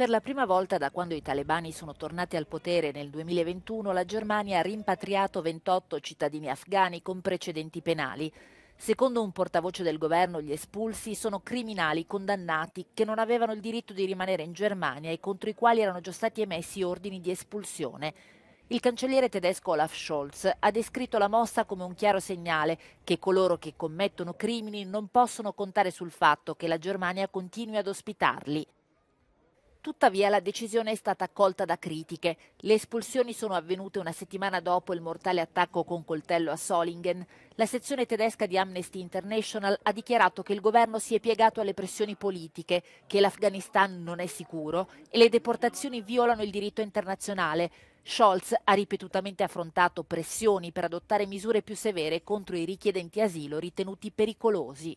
Per la prima volta da quando i talebani sono tornati al potere nel 2021, la Germania ha rimpatriato 28 cittadini afghani con precedenti penali. Secondo un portavoce del governo, gli espulsi sono criminali condannati che non avevano il diritto di rimanere in Germania e contro i quali erano già stati emessi ordini di espulsione. Il cancelliere tedesco Olaf Scholz ha descritto la mossa come un chiaro segnale che coloro che commettono crimini non possono contare sul fatto che la Germania continui ad ospitarli. Tuttavia la decisione è stata accolta da critiche. Le espulsioni sono avvenute una settimana dopo il mortale attacco con coltello a Solingen. La sezione tedesca di Amnesty International ha dichiarato che il governo si è piegato alle pressioni politiche, che l'Afghanistan non è sicuro e le deportazioni violano il diritto internazionale. Scholz ha ripetutamente affrontato pressioni per adottare misure più severe contro i richiedenti asilo ritenuti pericolosi.